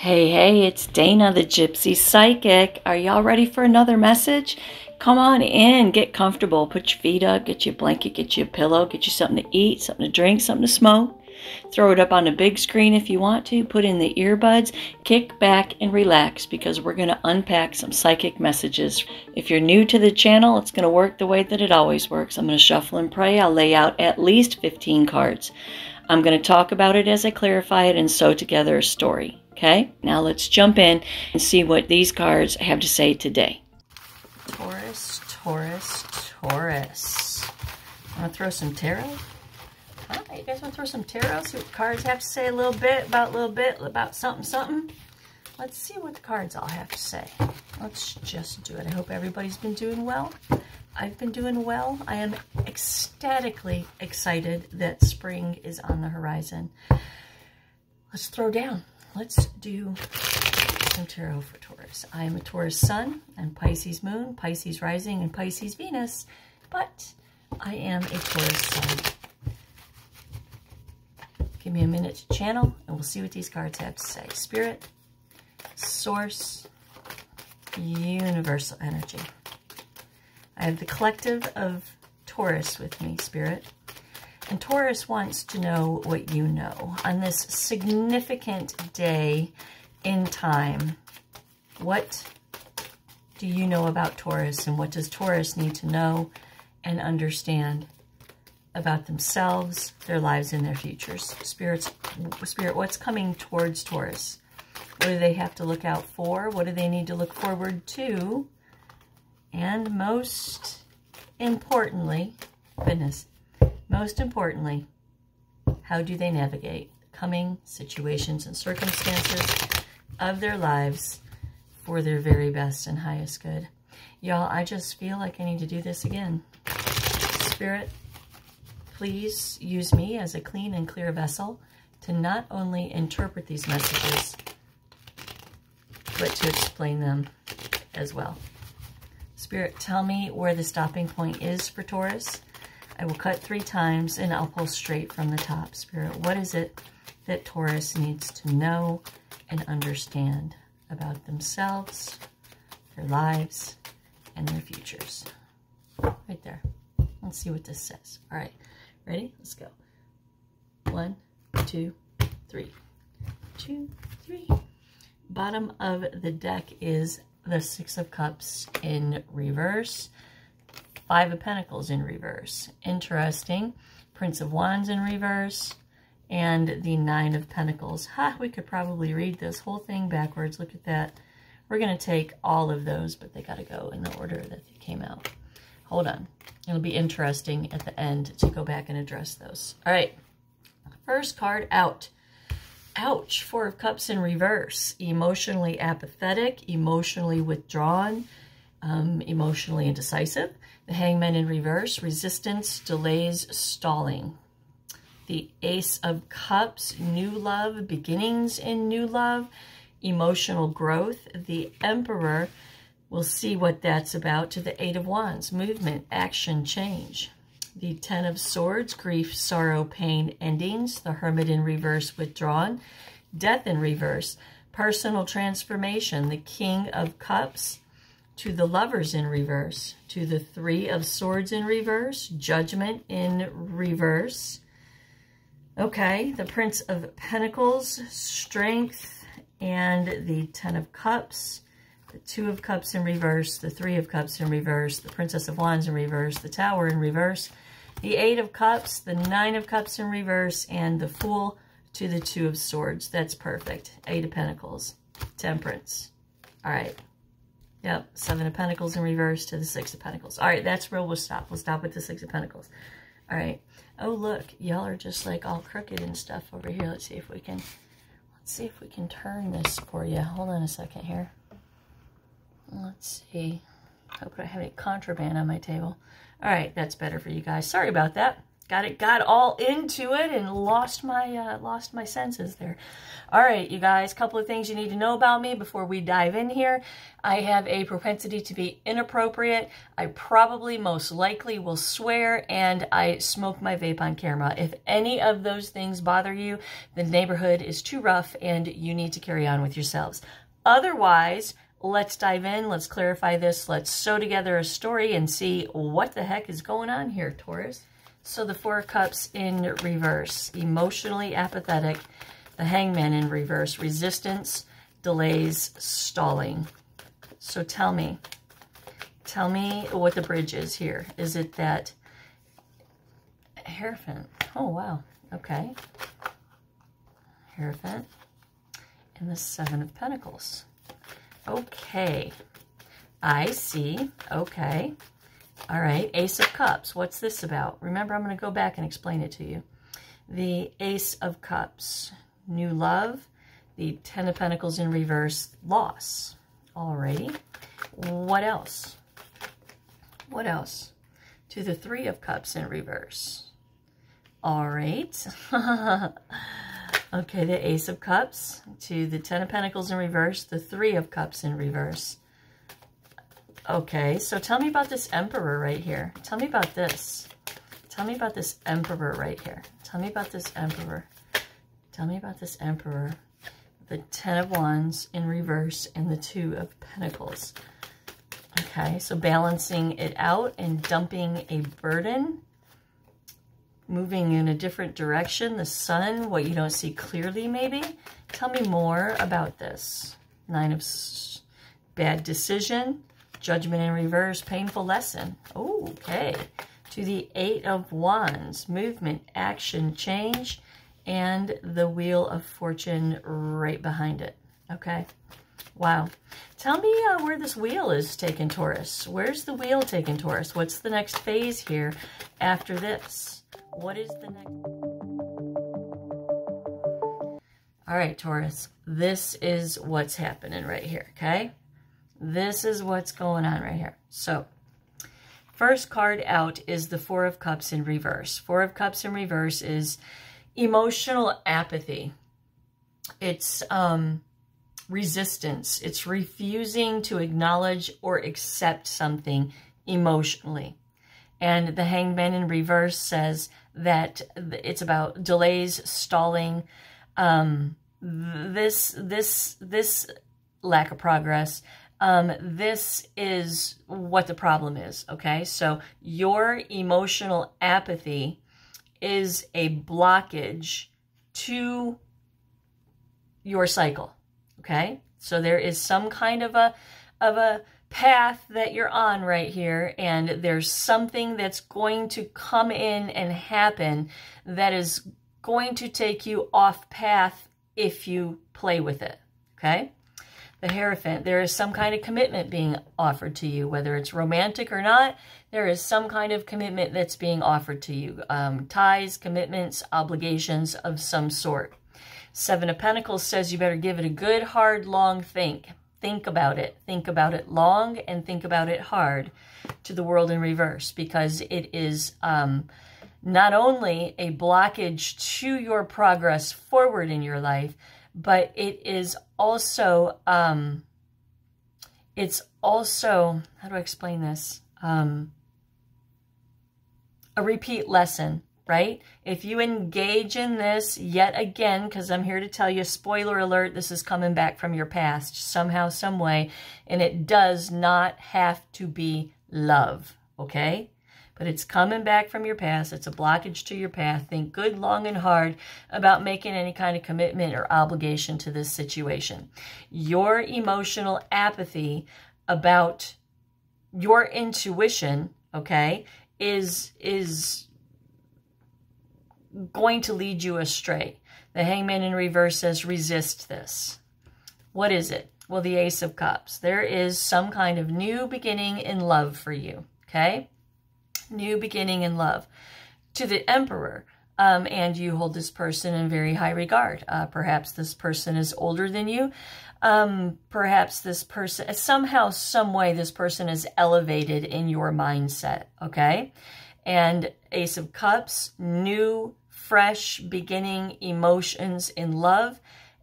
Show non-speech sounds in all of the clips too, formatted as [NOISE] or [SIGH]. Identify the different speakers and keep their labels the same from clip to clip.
Speaker 1: Hey, hey, it's Dana, the Gypsy Psychic. Are y'all ready for another message? Come on in, get comfortable, put your feet up, get you a blanket, get you a pillow, get you something to eat, something to drink, something to smoke. Throw it up on the big screen if you want to, put in the earbuds, kick back and relax because we're going to unpack some psychic messages. If you're new to the channel, it's going to work the way that it always works. I'm going to shuffle and pray. I'll lay out at least 15 cards. I'm going to talk about it as I clarify it and sew together a story. Okay, now let's jump in and see what these cards have to say today.
Speaker 2: Taurus, Taurus, Taurus. Want to throw some tarot? Huh? You guys want to throw some tarot? See what cards have to say a little bit about a little bit about something, something. Let's see what the cards all have to say. Let's just do it. I hope everybody's been doing well. I've been doing well. I am ecstatically excited that spring is on the horizon. Let's throw down let's do some tarot for Taurus. I am a Taurus Sun and Pisces Moon, Pisces Rising, and Pisces Venus, but I am a Taurus Sun. Give me a minute to channel, and we'll see what these cards have to say. Spirit, Source, Universal Energy. I have the collective of Taurus with me, Spirit. And Taurus wants to know what you know on this significant day in time. What do you know about Taurus and what does Taurus need to know and understand about themselves, their lives, and their futures? Spirits, Spirit, what's coming towards Taurus? What do they have to look out for? What do they need to look forward to? And most importantly, goodness, most importantly, how do they navigate the coming situations and circumstances of their lives for their very best and highest good? Y'all, I just feel like I need to do this again. Spirit, please use me as a clean and clear vessel to not only interpret these messages, but to explain them as well. Spirit, tell me where the stopping point is for Taurus I will cut three times and I'll pull straight from the top. Spirit, what is it that Taurus needs to know and understand about themselves, their lives, and their futures? Right there. Let's see what this says. All right, ready? Let's go. One, two, three. Two, three. Bottom of the deck is the Six of Cups in reverse. Five of Pentacles in reverse. Interesting. Prince of Wands in reverse. And the Nine of Pentacles. Ha, we could probably read this whole thing backwards. Look at that. We're going to take all of those, but they got to go in the order that they came out. Hold on. It'll be interesting at the end to go back and address those. All right. First card out. Ouch. Four of Cups in reverse. Emotionally apathetic, emotionally withdrawn, um, emotionally indecisive. The Hangman in reverse, resistance, delays, stalling. The Ace of Cups, new love, beginnings in new love, emotional growth. The Emperor, we'll see what that's about, to the Eight of Wands, movement, action, change. The Ten of Swords, grief, sorrow, pain, endings. The Hermit in reverse, withdrawn. Death in reverse, personal transformation. The King of Cups, to the lovers in reverse, to the three of swords in reverse, judgment in reverse. Okay, the Prince of Pentacles, strength, and the Ten of Cups, the Two of Cups in reverse, the Three of Cups in reverse, the Princess of Wands in reverse, the Tower in reverse, the Eight of Cups, the Nine of Cups in reverse, and the Fool to the Two of Swords. That's perfect. Eight of Pentacles, Temperance. All right. Yep, Seven of Pentacles in reverse to the Six of Pentacles. All right, that's where we'll stop. We'll stop with the Six of Pentacles. All right. Oh, look, y'all are just like all crooked and stuff over here. Let's see if we can, let's see if we can turn this for you. Hold on a second here. Let's see. Hope I have any contraband on my table. All right, that's better for you guys. Sorry about that. Got it, got all into it and lost my, uh, lost my senses there. All right, you guys, couple of things you need to know about me before we dive in here. I have a propensity to be inappropriate. I probably most likely will swear and I smoke my vape on camera. If any of those things bother you, the neighborhood is too rough and you need to carry on with yourselves. Otherwise, let's dive in. Let's clarify this. Let's sew together a story and see what the heck is going on here, Taurus. So the Four Cups in reverse, emotionally apathetic, the Hangman in reverse, resistance, delays, stalling. So tell me, tell me what the bridge is here. Is it that Hierophant? Oh, wow. Okay. Hierophant and the Seven of Pentacles. Okay. I see. Okay. All right. Ace of Cups. What's this about? Remember, I'm going to go back and explain it to you. The Ace of Cups. New love. The Ten of Pentacles in reverse. Loss. Alrighty. What else? What else? To the Three of Cups in reverse. All right. [LAUGHS] okay, the Ace of Cups to the Ten of Pentacles in reverse, the Three of Cups in reverse. Okay, so tell me about this Emperor right here. Tell me about this. Tell me about this Emperor right here. Tell me about this Emperor. Tell me about this Emperor. The Ten of Wands in reverse and the Two of Pentacles. Okay, so balancing it out and dumping a burden moving in a different direction, the sun, what you don't see clearly maybe. Tell me more about this. Nine of bad decision, judgment in reverse, painful lesson. Oh, okay. To the eight of wands, movement, action, change, and the wheel of fortune right behind it. Okay. Wow. Tell me uh, where this wheel is taking Taurus. Where's the wheel taking Taurus? What's the next phase here after this? What is the next? All right, Taurus, this is what's happening right here, okay? This is what's going on right here. So, first card out is the Four of Cups in reverse. Four of Cups in reverse is emotional apathy. It's um, resistance. It's refusing to acknowledge or accept something emotionally. And the hangman in reverse says that it's about delays, stalling, um, this, this, this lack of progress. Um, this is what the problem is, okay? So your emotional apathy is a blockage to your cycle, okay? So there is some kind of a, of a, path that you're on right here and there's something that's going to come in and happen that is going to take you off path if you play with it, okay? The Hierophant, there is some kind of commitment being offered to you, whether it's romantic or not, there is some kind of commitment that's being offered to you. Um, ties, commitments, obligations of some sort. Seven of Pentacles says you better give it a good, hard, long think. Think about it. Think about it long and think about it hard to the world in reverse because it is um, not only a blockage to your progress forward in your life, but it is also, um, it's also, how do I explain this? Um, a repeat lesson right? If you engage in this yet again, because I'm here to tell you, spoiler alert, this is coming back from your past somehow, some way, and it does not have to be love, okay? But it's coming back from your past. It's a blockage to your path. Think good, long, and hard about making any kind of commitment or obligation to this situation. Your emotional apathy about your intuition, okay, is is going to lead you astray. The hangman in reverse says, resist this. What is it? Well, the Ace of Cups. There is some kind of new beginning in love for you, okay? New beginning in love. To the Emperor, um, and you hold this person in very high regard. Uh, perhaps this person is older than you. Um, perhaps this person, somehow, some way, this person is elevated in your mindset, okay? And Ace of Cups, new, fresh beginning emotions in love.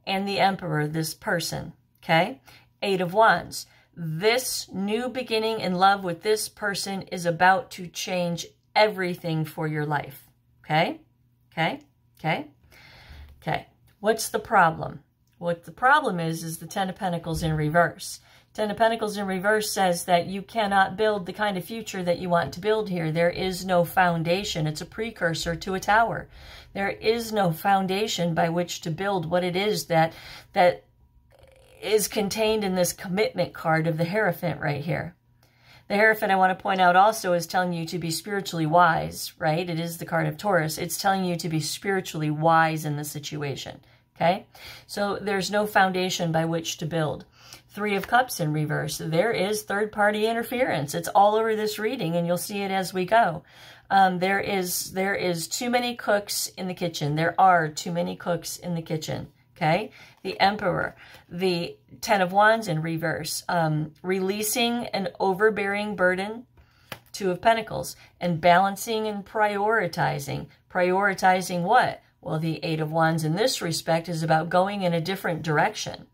Speaker 2: And the Emperor, this person, okay? Eight of Wands. This new beginning in love with this person is about to change everything for your life, okay? Okay? Okay? Okay. What's the problem? What the problem is, is the Ten of Pentacles in reverse. Ten of Pentacles in reverse says that you cannot build the kind of future that you want to build here. There is no foundation. It's a precursor to a tower. There is no foundation by which to build what it is that that is contained in this commitment card of the Hierophant right here. The Hierophant, I want to point out also, is telling you to be spiritually wise, right? It is the card of Taurus. It's telling you to be spiritually wise in the situation, okay? So there's no foundation by which to build. Three of Cups in reverse. There is third-party interference. It's all over this reading, and you'll see it as we go. Um, there is there is too many cooks in the kitchen. There are too many cooks in the kitchen. Okay, the Emperor, the Ten of Wands in reverse, um, releasing an overbearing burden, Two of Pentacles, and balancing and prioritizing. Prioritizing what? Well, the Eight of Wands in this respect is about going in a different direction.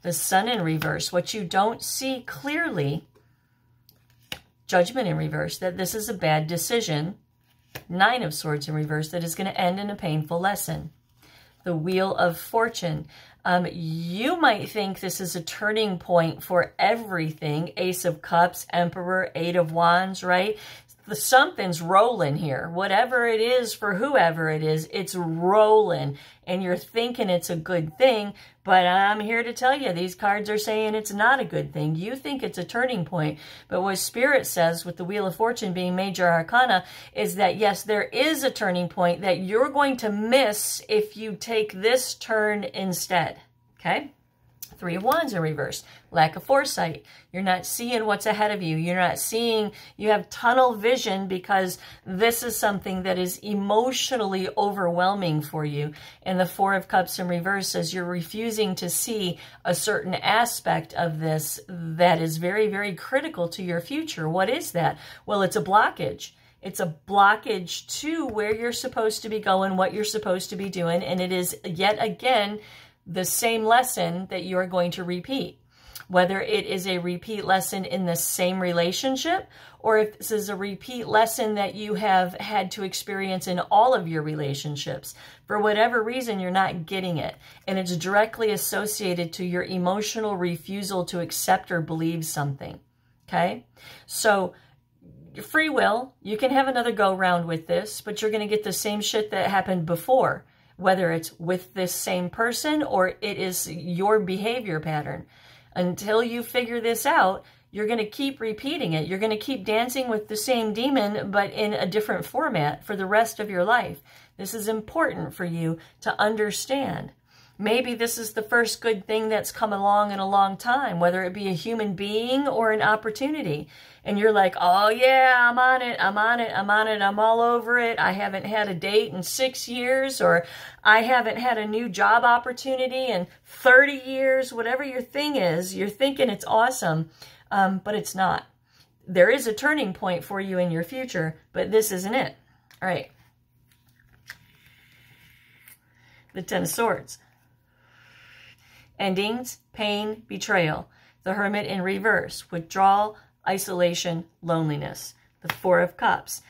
Speaker 2: The sun in reverse, what you don't see clearly, judgment in reverse, that this is a bad decision, nine of swords in reverse, that is going to end in a painful lesson. The wheel of fortune. Um, you might think this is a turning point for everything. Ace of Cups, Emperor, Eight of Wands, right? The something's rolling here. Whatever it is for whoever it is, it's rolling. And you're thinking it's a good thing, but I'm here to tell you, these cards are saying it's not a good thing. You think it's a turning point. But what Spirit says with the Wheel of Fortune being Major Arcana is that, yes, there is a turning point that you're going to miss if you take this turn instead. Okay? Three of Wands in reverse. Lack of foresight. You're not seeing what's ahead of you. You're not seeing, you have tunnel vision because this is something that is emotionally overwhelming for you. And the Four of Cups in reverse says you're refusing to see a certain aspect of this that is very, very critical to your future. What is that? Well, it's a blockage. It's a blockage to where you're supposed to be going, what you're supposed to be doing. And it is yet again the same lesson that you are going to repeat. Whether it is a repeat lesson in the same relationship or if this is a repeat lesson that you have had to experience in all of your relationships. For whatever reason, you're not getting it. And it's directly associated to your emotional refusal to accept or believe something. Okay? So, free will, you can have another go round with this, but you're going to get the same shit that happened before whether it's with this same person or it is your behavior pattern. Until you figure this out, you're going to keep repeating it. You're going to keep dancing with the same demon, but in a different format for the rest of your life. This is important for you to understand. Maybe this is the first good thing that's come along in a long time, whether it be a human being or an opportunity. And you're like, oh yeah, I'm on it, I'm on it, I'm on it, I'm all over it. I haven't had a date in six years, or I haven't had a new job opportunity in 30 years, whatever your thing is, you're thinking it's awesome, um, but it's not. There is a turning point for you in your future, but this isn't it. All right. The Ten of Swords endings, pain, betrayal. The Hermit in reverse, withdrawal, isolation, loneliness. The Four of Cups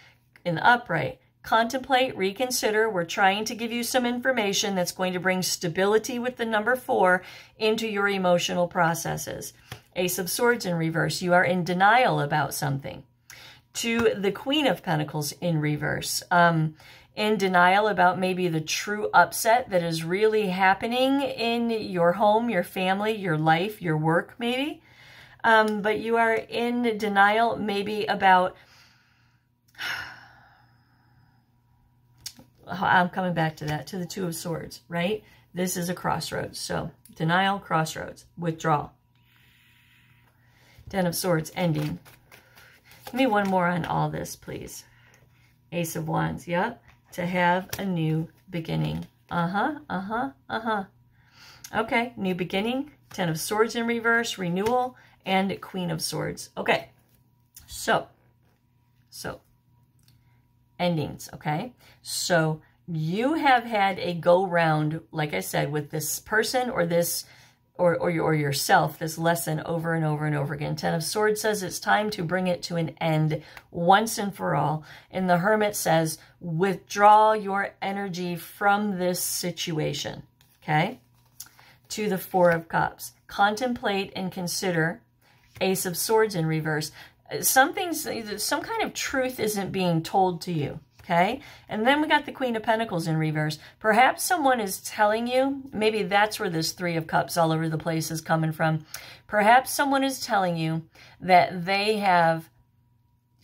Speaker 2: in the upright, contemplate, reconsider. We're trying to give you some information that's going to bring stability with the number four into your emotional processes. Ace of Swords in reverse, you are in denial about something. To the Queen of Pentacles in reverse, um, in denial about maybe the true upset that is really happening in your home, your family, your life, your work, maybe. Um, but you are in denial maybe about. [SIGHS] I'm coming back to that, to the Two of Swords, right? This is a crossroads. So, denial, crossroads, withdrawal. Ten of Swords, ending. Give me one more on all this, please. Ace of Wands, yep to have a new beginning. Uh-huh, uh-huh, uh-huh. Okay, new beginning, Ten of Swords in reverse, renewal, and Queen of Swords. Okay, so, so, endings, okay? So you have had a go round, like I said, with this person or this or, or, or yourself this lesson over and over and over again. Ten of Swords says it's time to bring it to an end once and for all. And the Hermit says, withdraw your energy from this situation. Okay? To the Four of Cups. Contemplate and consider Ace of Swords in reverse. Some things, some kind of truth isn't being told to you okay? And then we got the Queen of Pentacles in reverse. Perhaps someone is telling you, maybe that's where this Three of Cups all over the place is coming from. Perhaps someone is telling you that they have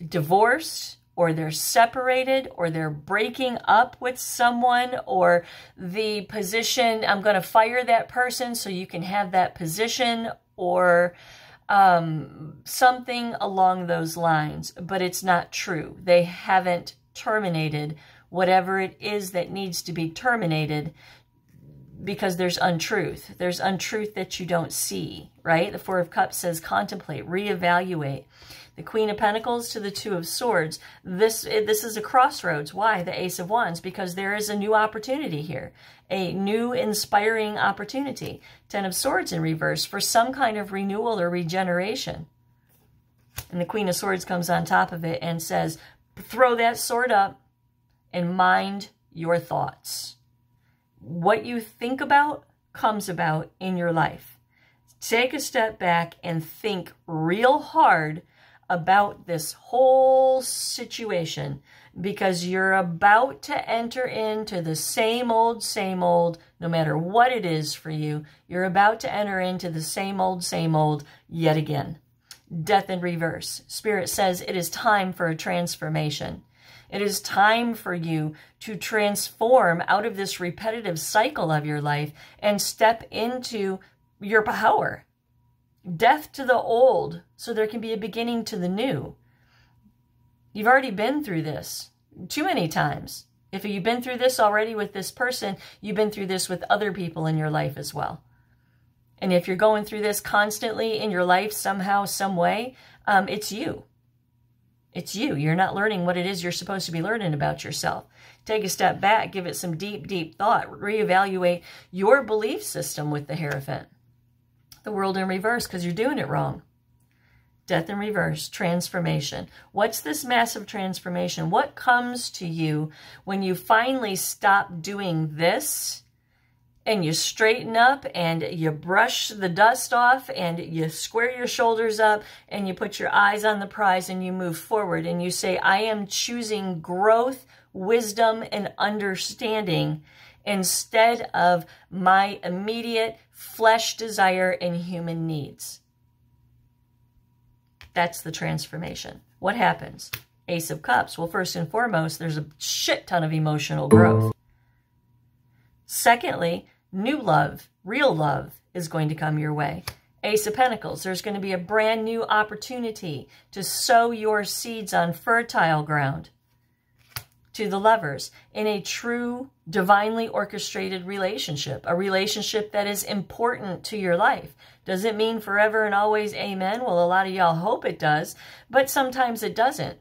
Speaker 2: divorced or they're separated or they're breaking up with someone or the position, I'm going to fire that person so you can have that position or um, something along those lines, but it's not true. They haven't terminated whatever it is that needs to be terminated because there's untruth. There's untruth that you don't see, right? The Four of Cups says contemplate, reevaluate. The Queen of Pentacles to the Two of Swords. This, eh, this is a crossroads. Why? The Ace of Wands. Because there is a new opportunity here. A new inspiring opportunity. Ten of Swords in reverse for some kind of renewal or regeneration. And the Queen of Swords comes on top of it and says, throw that sword up and mind your thoughts. What you think about comes about in your life. Take a step back and think real hard about this whole situation because you're about to enter into the same old, same old, no matter what it is for you, you're about to enter into the same old, same old yet again death in reverse. Spirit says it is time for a transformation. It is time for you to transform out of this repetitive cycle of your life and step into your power. Death to the old so there can be a beginning to the new. You've already been through this too many times. If you've been through this already with this person, you've been through this with other people in your life as well. And if you're going through this constantly in your life somehow, some way, um, it's you. It's you. You're not learning what it is you're supposed to be learning about yourself. Take a step back, give it some deep, deep thought. Reevaluate your belief system with the Hierophant. The world in reverse because you're doing it wrong. Death in reverse, transformation. What's this massive transformation? What comes to you when you finally stop doing this and you straighten up and you brush the dust off and you square your shoulders up and you put your eyes on the prize and you move forward and you say, I am choosing growth, wisdom, and understanding instead of my immediate flesh desire and human needs. That's the transformation. What happens? Ace of Cups. Well, first and foremost, there's a shit ton of emotional growth. Secondly, new love, real love is going to come your way. Ace of Pentacles, there's going to be a brand new opportunity to sow your seeds on fertile ground. To the lovers, in a true, divinely orchestrated relationship, a relationship that is important to your life. Does it mean forever and always amen? Well, a lot of y'all hope it does, but sometimes it doesn't.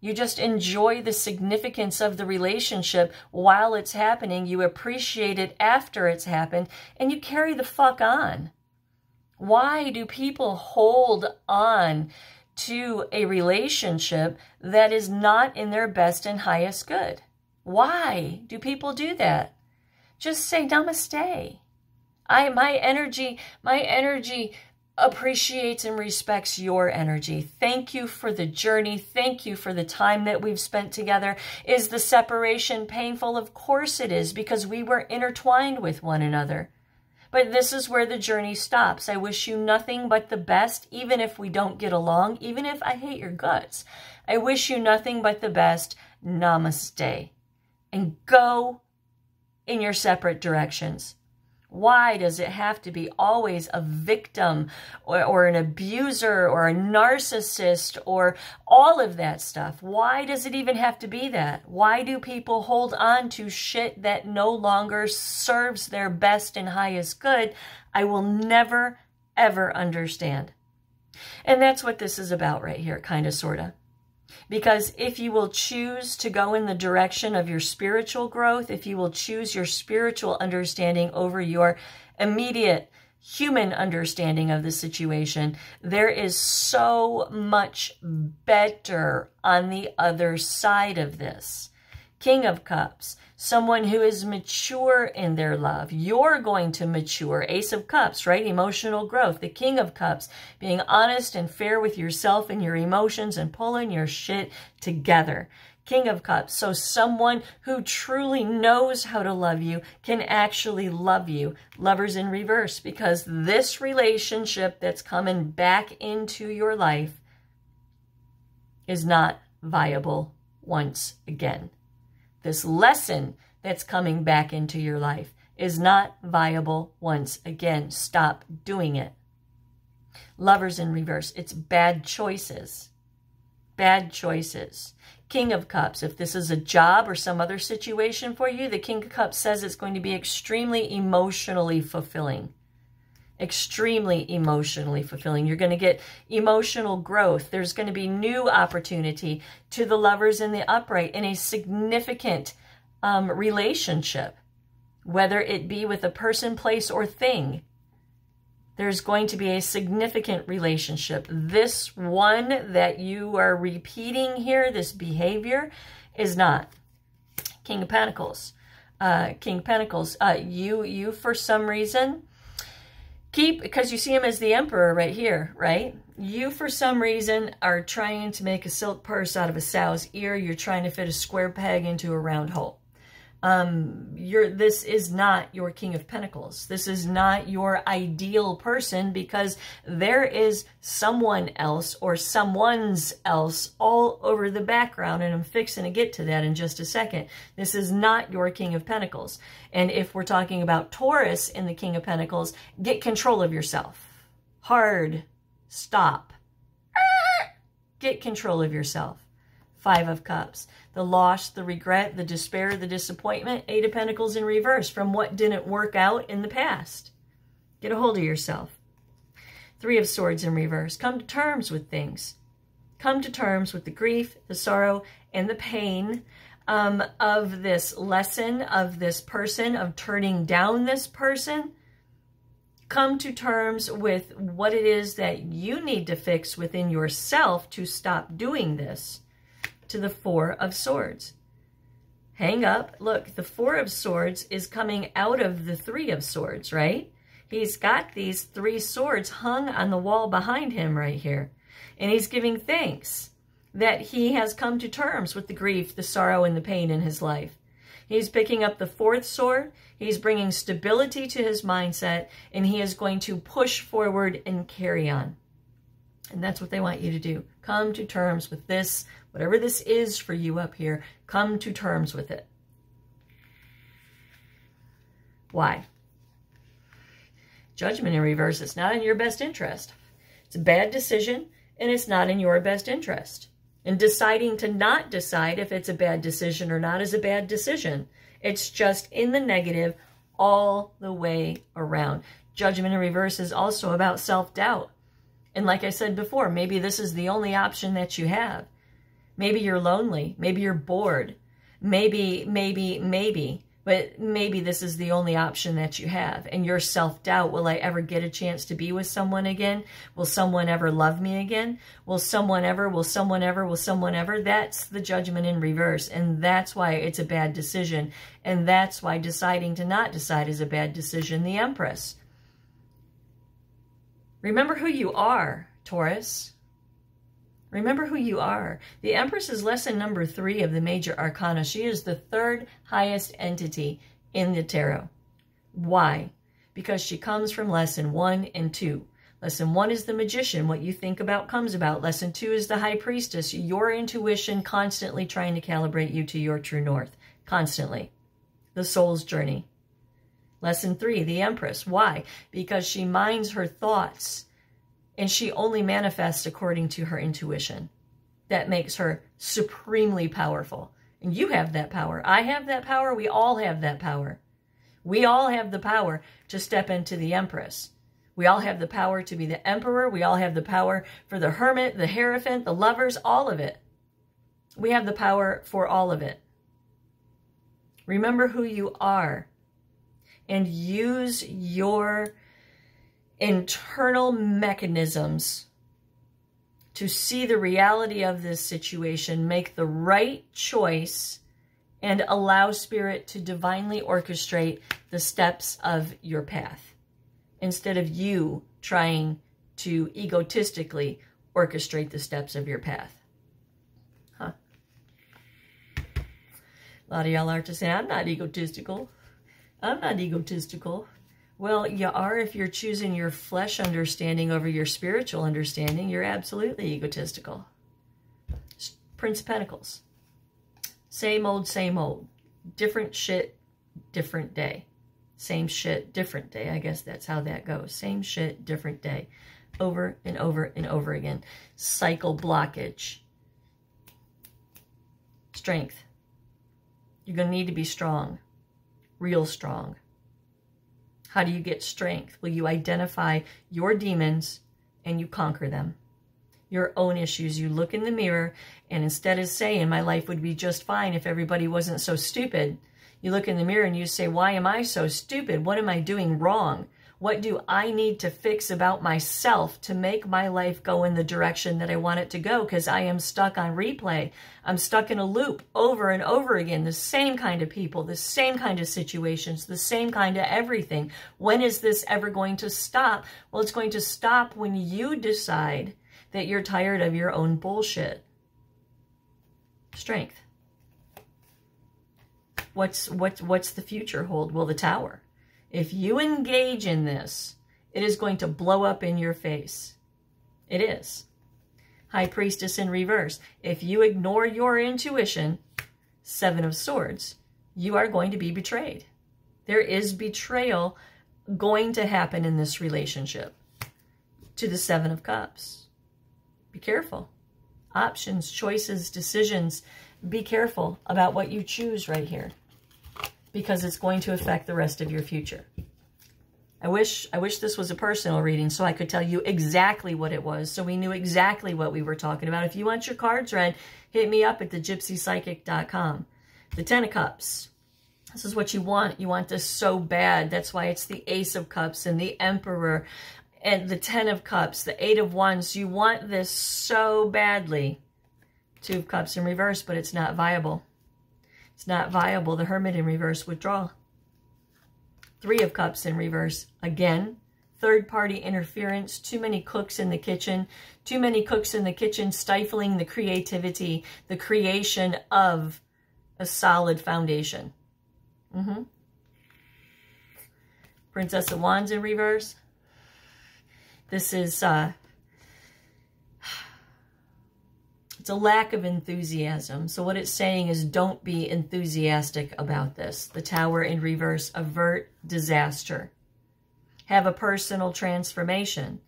Speaker 2: You just enjoy the significance of the relationship while it's happening. You appreciate it after it's happened, and you carry the fuck on. Why do people hold on to a relationship that is not in their best and highest good? Why do people do that? Just say namaste. I my energy, my energy appreciates and respects your energy. Thank you for the journey. Thank you for the time that we've spent together. Is the separation painful? Of course it is, because we were intertwined with one another. But this is where the journey stops. I wish you nothing but the best, even if we don't get along, even if I hate your guts. I wish you nothing but the best. Namaste. And go in your separate directions. Why does it have to be always a victim or, or, an abuser or a narcissist or all of that stuff? Why does it even have to be that? Why do people hold on to shit that no longer serves their best and highest good? I will never, ever understand. And that's what this is about right here, kind of, sort of. Because if you will choose to go in the direction of your spiritual growth, if you will choose your spiritual understanding over your immediate human understanding of the situation, there is so much better on the other side of this. King of Cups, someone who is mature in their love. You're going to mature. Ace of Cups, right? Emotional growth. The King of Cups, being honest and fair with yourself and your emotions and pulling your shit together. King of Cups. So someone who truly knows how to love you can actually love you. Lovers in reverse because this relationship that's coming back into your life is not viable once again. This lesson that's coming back into your life is not viable once again. Stop doing it. Lovers in reverse. It's bad choices. Bad choices. King of Cups. If this is a job or some other situation for you, the King of Cups says it's going to be extremely emotionally fulfilling extremely emotionally fulfilling. You're going to get emotional growth. There's going to be new opportunity to the lovers in the upright in a significant um, relationship, whether it be with a person, place, or thing. There's going to be a significant relationship. This one that you are repeating here, this behavior, is not. King of Pentacles. Uh, King of Pentacles. Uh, you, you, for some reason, keep, because you see him as the emperor right here, right? You, for some reason, are trying to make a silk purse out of a sow's ear. You're trying to fit a square peg into a round hole. Um, you're, this is not your King of Pentacles. This is not your ideal person because there is someone else or someone's else all over the background. And I'm fixing to get to that in just a second. This is not your King of Pentacles. And if we're talking about Taurus in the King of Pentacles, get control of yourself. Hard. Stop. Get control of yourself. Five of Cups. The loss, the regret, the despair, the disappointment. Eight of Pentacles in reverse from what didn't work out in the past. Get a hold of yourself. Three of Swords in reverse. Come to terms with things. Come to terms with the grief, the sorrow, and the pain um, of this lesson, of this person, of turning down this person. Come to terms with what it is that you need to fix within yourself to stop doing this to the Four of Swords. Hang up. Look, the Four of Swords is coming out of the Three of Swords, right? He's got these three swords hung on the wall behind him right here. And he's giving thanks that he has come to terms with the grief, the sorrow, and the pain in his life. He's picking up the fourth sword. He's bringing stability to his mindset, and he is going to push forward and carry on. And that's what they want you to do. Come to terms with this, whatever this is for you up here, come to terms with it. Why? Judgment in reverse, it's not in your best interest. It's a bad decision, and it's not in your best interest. And deciding to not decide if it's a bad decision or not is a bad decision. It's just in the negative all the way around. Judgment in reverse is also about self-doubt. And like I said before, maybe this is the only option that you have. Maybe you're lonely. Maybe you're bored. Maybe, maybe, maybe. But maybe this is the only option that you have. And your self-doubt, will I ever get a chance to be with someone again? Will someone ever love me again? Will someone ever, will someone ever, will someone ever? That's the judgment in reverse. And that's why it's a bad decision. And that's why deciding to not decide is a bad decision. The Empress. Remember who you are, Taurus. Remember who you are. The Empress is lesson number three of the major arcana. She is the third highest entity in the tarot. Why? Because she comes from lesson one and two. Lesson one is the magician. What you think about comes about. Lesson two is the high priestess. Your intuition constantly trying to calibrate you to your true north. Constantly. The soul's journey. Lesson three, the Empress. Why? Because she minds her thoughts and she only manifests according to her intuition. That makes her supremely powerful. And you have that power. I have that power. We all have that power. We all have the power to step into the Empress. We all have the power to be the Emperor. We all have the power for the Hermit, the Hierophant, the Lovers, all of it. We have the power for all of it. Remember who you are and use your internal mechanisms to see the reality of this situation, make the right choice, and allow Spirit to divinely orchestrate the steps of your path instead of you trying to egotistically orchestrate the steps of your path. Huh. A lot of y'all are to say, I'm not egotistical. I'm not egotistical. Well, you are if you're choosing your flesh understanding over your spiritual understanding. You're absolutely egotistical. Prince of Pentacles. Same old, same old. Different shit, different day. Same shit, different day. I guess that's how that goes. Same shit, different day. Over and over and over again. Cycle blockage. Strength. You're going to need to be strong. Real strong how do you get strength? Well, you identify your demons and you conquer them. Your own issues. You look in the mirror and instead of saying my life would be just fine if everybody wasn't so stupid, you look in the mirror and you say, why am I so stupid? What am I doing wrong? What do I need to fix about myself to make my life go in the direction that I want it to go? Because I am stuck on replay. I'm stuck in a loop over and over again. The same kind of people, the same kind of situations, the same kind of everything. When is this ever going to stop? Well, it's going to stop when you decide that you're tired of your own bullshit. Strength. What's, what's, what's the future hold? Well, the tower. If you engage in this, it is going to blow up in your face. It is. High Priestess in reverse. If you ignore your intuition, Seven of Swords, you are going to be betrayed. There is betrayal going to happen in this relationship. To the Seven of Cups. Be careful. Options, choices, decisions. Be careful about what you choose right here because it's going to affect the rest of your future. I wish I wish this was a personal reading so I could tell you exactly what it was, so we knew exactly what we were talking about. If you want your cards read, hit me up at thegypsypsychic.com. The Ten of Cups. This is what you want. You want this so bad. That's why it's the Ace of Cups and the Emperor and the Ten of Cups, the Eight of Wands. You want this so badly. Two of Cups in reverse, but it's not viable. It's not viable. The Hermit in reverse withdraw. Three of Cups in reverse. Again, third-party interference, too many cooks in the kitchen, too many cooks in the kitchen stifling the creativity, the creation of a solid foundation. Mm -hmm. Princess of Wands in reverse. This is uh, It's a lack of enthusiasm. So what it's saying is don't be enthusiastic about this. The tower in reverse, avert disaster. Have a personal transformation.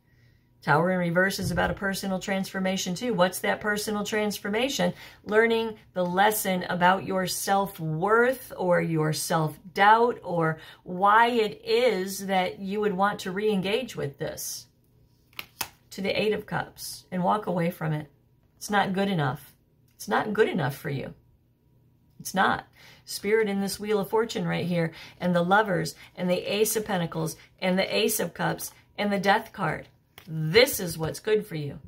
Speaker 2: Tower in reverse is about a personal transformation too. What's that personal transformation? Learning the lesson about your self-worth or your self-doubt or why it is that you would want to re-engage with this. To the Eight of Cups and walk away from it. It's not good enough. It's not good enough for you. It's not. Spirit in this Wheel of Fortune right here, and the Lovers, and the Ace of Pentacles, and the Ace of Cups, and the Death card. This is what's good for you.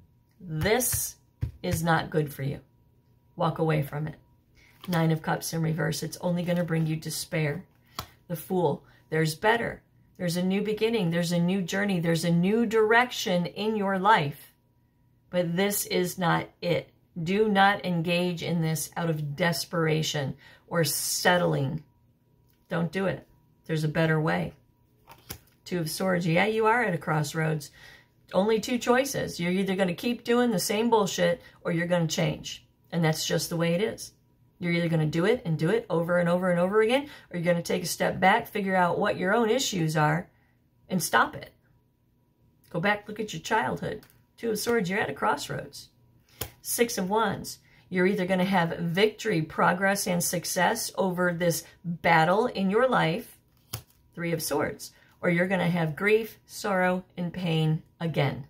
Speaker 2: This is not good for you. Walk away from it. Nine of Cups in reverse. It's only going to bring you despair. The Fool. There's better. There's a new beginning. There's a new journey. There's a new direction in your life but this is not it. Do not engage in this out of desperation or settling. Don't do it. There's a better way. Two of Swords. Yeah, you are at a crossroads. Only two choices. You're either going to keep doing the same bullshit or you're going to change. And that's just the way it is. You're either going to do it and do it over and over and over again, or you're going to take a step back, figure out what your own issues are, and stop it. Go back, look at your childhood. Two of Swords, you're at a crossroads. Six of Wands, you're either going to have victory, progress, and success over this battle in your life, Three of Swords, or you're going to have grief, sorrow, and pain again.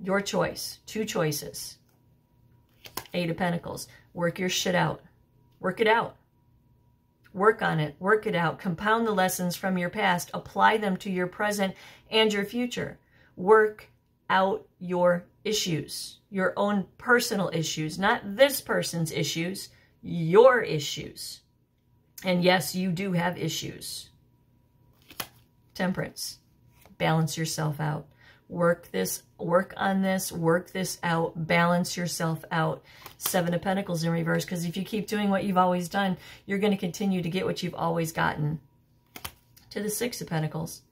Speaker 2: Your choice. Two choices. Eight of Pentacles. Work your shit out. Work it out. Work on it. Work it out. Compound the lessons from your past. Apply them to your present and your future. Work out your issues, your own personal issues, not this person's issues, your issues. And yes, you do have issues. Temperance. Balance yourself out. Work this, work on this, work this out, balance yourself out. Seven of Pentacles in reverse, because if you keep doing what you've always done, you're going to continue to get what you've always gotten. To the Six of Pentacles.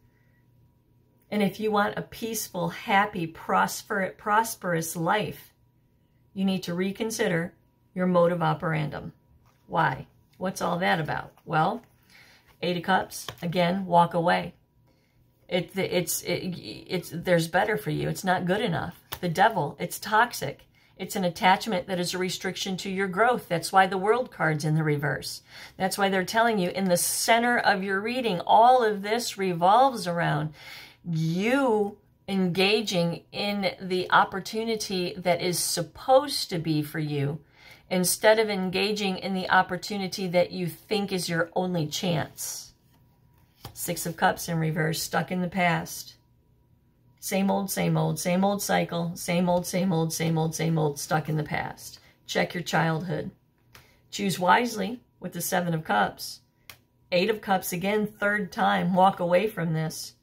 Speaker 2: And if you want a peaceful, happy, prosper, prosperous life, you need to reconsider your mode of operandum. Why? What's all that about? Well, Eight of Cups, again, walk away. It, it's, it, it's, there's better for you. It's not good enough. The devil, it's toxic. It's an attachment that is a restriction to your growth. That's why the world card's in the reverse. That's why they're telling you in the center of your reading, all of this revolves around you engaging in the opportunity that is supposed to be for you instead of engaging in the opportunity that you think is your only chance. Six of Cups in reverse, stuck in the past. Same old, same old, same old cycle, same old, same old, same old, same old, stuck in the past. Check your childhood. Choose wisely with the Seven of Cups. Eight of Cups, again, third time. Walk away from this.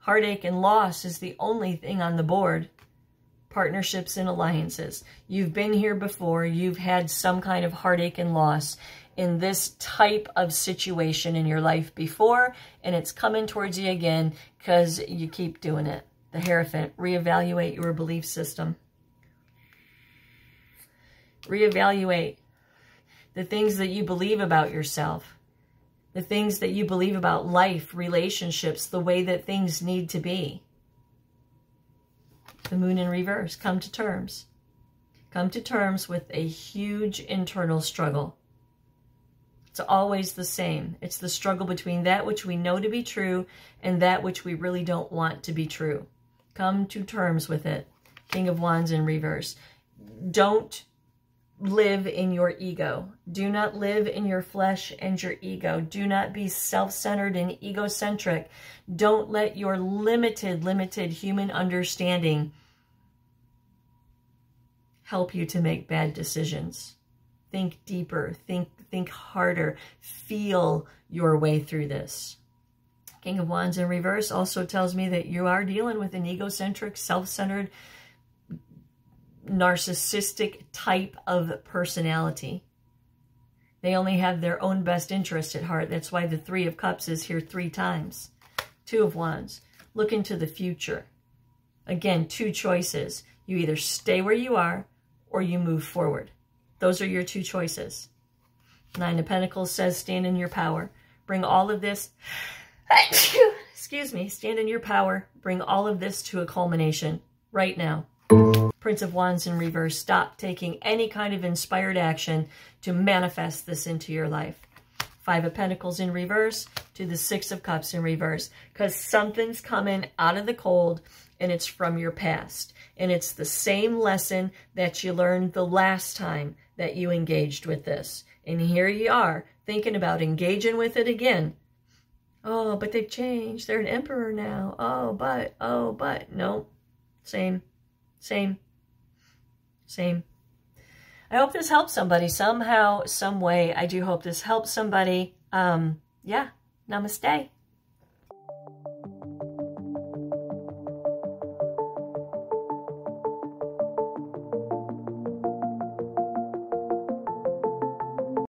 Speaker 2: Heartache and loss is the only thing on the board. Partnerships and alliances. You've been here before. You've had some kind of heartache and loss in this type of situation in your life before, and it's coming towards you again because you keep doing it. The Hierophant, reevaluate your belief system. Reevaluate the things that you believe about yourself the things that you believe about life, relationships, the way that things need to be. The moon in reverse, come to terms. Come to terms with a huge internal struggle. It's always the same. It's the struggle between that which we know to be true and that which we really don't want to be true. Come to terms with it. King of Wands in reverse. Don't live in your ego. Do not live in your flesh and your ego. Do not be self-centered and egocentric. Don't let your limited, limited human understanding help you to make bad decisions. Think deeper, think, think harder, feel your way through this. King of Wands in reverse also tells me that you are dealing with an egocentric, self-centered, narcissistic type of personality. They only have their own best interest at heart. That's why the Three of Cups is here three times. Two of Wands. Look into the future. Again, two choices. You either stay where you are or you move forward. Those are your two choices. Nine of Pentacles says stand in your power. Bring all of this, [SIGHS] excuse me, stand in your power. Bring all of this to a culmination right now. Prince of Wands in reverse. Stop taking any kind of inspired action to manifest this into your life. Five of Pentacles in reverse to the Six of Cups in reverse. Because something's coming out of the cold and it's from your past. And it's the same lesson that you learned the last time that you engaged with this. And here you are thinking about engaging with it again. Oh, but they've changed. They're an emperor now. Oh, but, oh, but. No, same, same. Same. I hope this helps somebody somehow, some way. I do hope this helps somebody. Um, yeah, namaste.